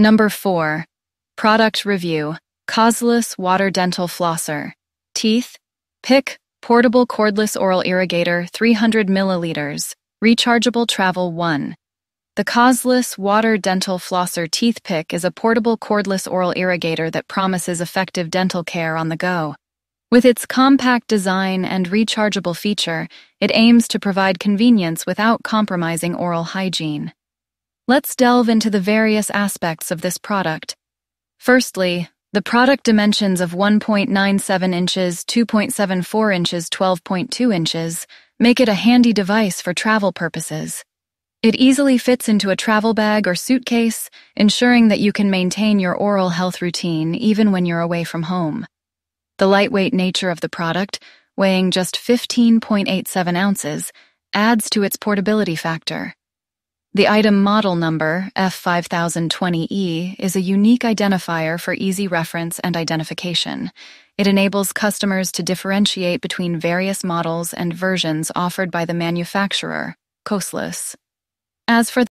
Number 4. Product Review COSLUS Water Dental Flosser. Teeth Pick Portable Cordless Oral Irrigator 300 milliliters. Rechargeable Travel 1. The COSLUS Water Dental Flosser Teeth Pick is a portable cordless oral irrigator that promises effective dental care on the go. With its compact design and rechargeable feature, it aims to provide convenience without compromising oral hygiene. Let's delve into the various aspects of this product. Firstly, the product dimensions of 1.97 inches, 2.74 inches, 12.2 inches make it a handy device for travel purposes. It easily fits into a travel bag or suitcase, ensuring that you can maintain your oral health routine even when you're away from home. The lightweight nature of the product, weighing just 15.87 ounces, adds to its portability factor. The item model number, F5020E, is a unique identifier for easy reference and identification. It enables customers to differentiate between various models and versions offered by the manufacturer, COSLUS. As for